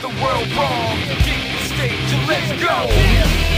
the world wrong. Get the stage and let's go.